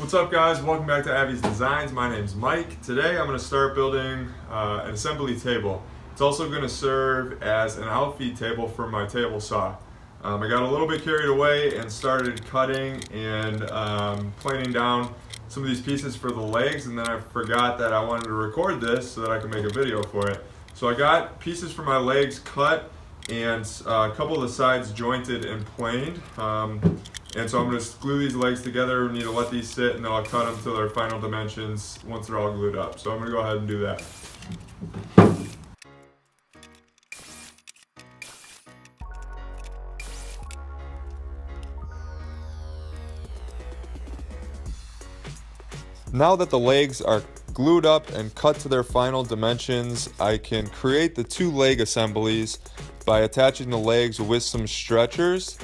What's up guys, welcome back to Avys Designs. My name's Mike. Today I'm going to start building uh, an assembly table. It's also going to serve as an outfeed table for my table saw. Um, I got a little bit carried away and started cutting and um, planing down some of these pieces for the legs and then I forgot that I wanted to record this so that I could make a video for it. So I got pieces for my legs cut and uh, a couple of the sides jointed and planed. Um, and so I'm going to glue these legs together. We need to let these sit and then I'll cut them to their final dimensions once they're all glued up. So I'm going to go ahead and do that. Now that the legs are glued up and cut to their final dimensions, I can create the two leg assemblies by attaching the legs with some stretchers.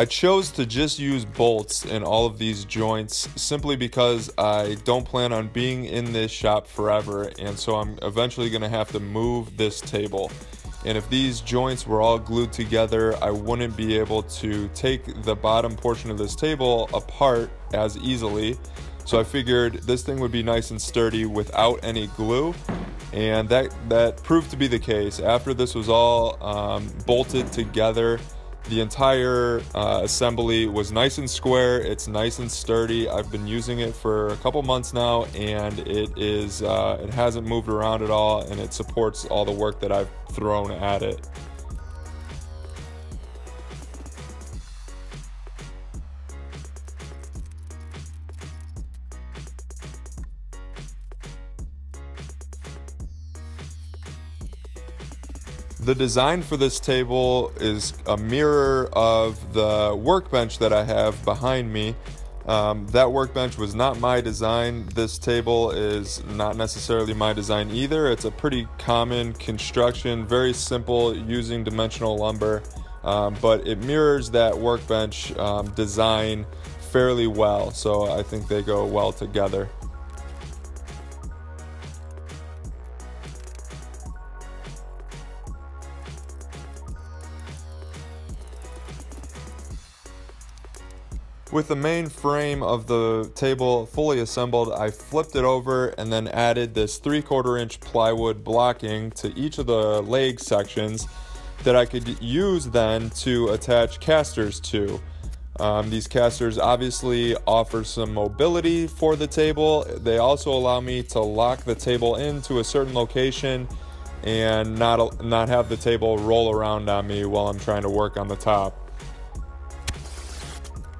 I chose to just use bolts in all of these joints simply because I don't plan on being in this shop forever and so I'm eventually going to have to move this table. And if these joints were all glued together, I wouldn't be able to take the bottom portion of this table apart as easily so I figured this thing would be nice and sturdy without any glue. And that, that proved to be the case. After this was all um, bolted together, the entire uh, assembly was nice and square. It's nice and sturdy. I've been using it for a couple months now, and it is uh, it hasn't moved around at all, and it supports all the work that I've thrown at it. The design for this table is a mirror of the workbench that I have behind me. Um, that workbench was not my design. This table is not necessarily my design either. It's a pretty common construction, very simple using dimensional lumber, um, but it mirrors that workbench um, design fairly well. So I think they go well together. With the main frame of the table fully assembled, I flipped it over and then added this 3 quarter inch plywood blocking to each of the leg sections that I could use then to attach casters to. Um, these casters obviously offer some mobility for the table. They also allow me to lock the table into a certain location and not, not have the table roll around on me while I'm trying to work on the top.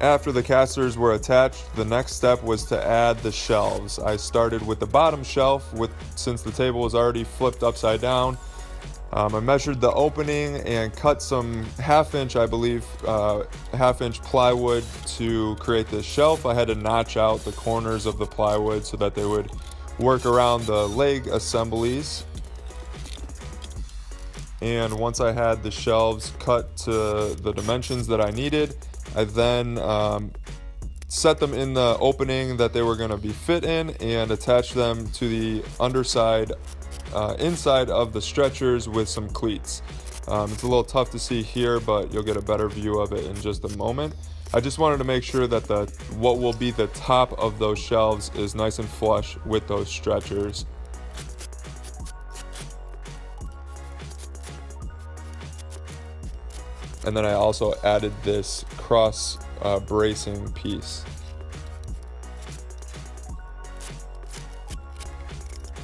After the casters were attached, the next step was to add the shelves. I started with the bottom shelf with since the table was already flipped upside down. Um, I measured the opening and cut some half inch, I believe, uh, half inch plywood to create this shelf. I had to notch out the corners of the plywood so that they would work around the leg assemblies. And once I had the shelves cut to the dimensions that I needed, I then um, set them in the opening that they were going to be fit in and attach them to the underside uh, inside of the stretchers with some cleats. Um, it's a little tough to see here, but you'll get a better view of it in just a moment. I just wanted to make sure that the what will be the top of those shelves is nice and flush with those stretchers. And then I also added this cross uh, bracing piece.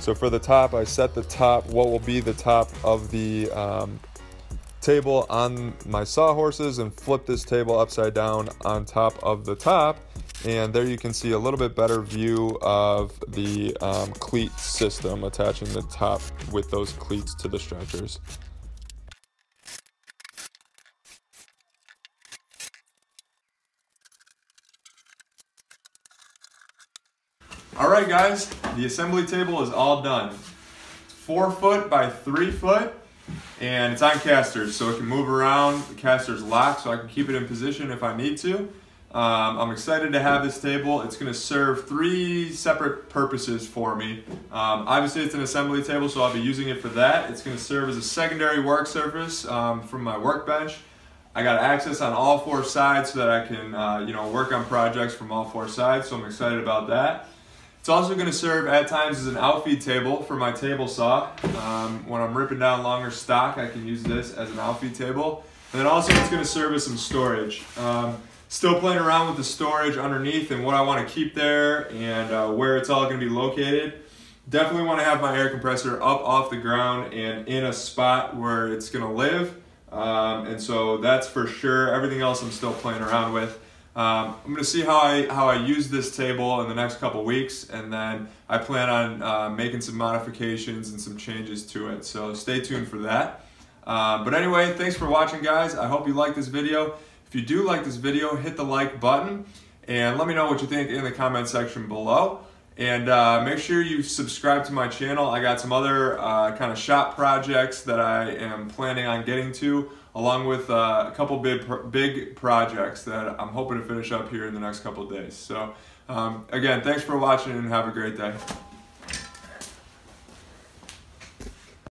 So for the top, I set the top, what will be the top of the um, table on my sawhorses and flip this table upside down on top of the top. And there you can see a little bit better view of the um, cleat system attaching the top with those cleats to the stretchers. All right, guys, the assembly table is all done. It's four foot by three foot, and it's on casters, so it can move around. The caster's locked, so I can keep it in position if I need to. Um, I'm excited to have this table. It's going to serve three separate purposes for me. Um, obviously, it's an assembly table, so I'll be using it for that. It's going to serve as a secondary work surface um, from my workbench. I got access on all four sides so that I can, uh, you know, work on projects from all four sides. So I'm excited about that. It's also going to serve at times as an outfeed table for my table saw. Um, when I'm ripping down longer stock, I can use this as an outfeed table. And then also it's going to serve as some storage. Um, still playing around with the storage underneath and what I want to keep there and uh, where it's all going to be located. Definitely want to have my air compressor up off the ground and in a spot where it's going to live. Um, and so that's for sure. Everything else I'm still playing around with. Um, I'm to see how I how I use this table in the next couple weeks, and then I plan on uh, making some modifications and some changes to it. So stay tuned for that. Uh, but anyway, thanks for watching, guys. I hope you like this video. If you do like this video, hit the like button, and let me know what you think in the comment section below. And uh, make sure you subscribe to my channel. I got some other uh, kind of shop projects that I am planning on getting to, along with uh, a couple big big projects that I'm hoping to finish up here in the next couple days. So, um, again, thanks for watching and have a great day.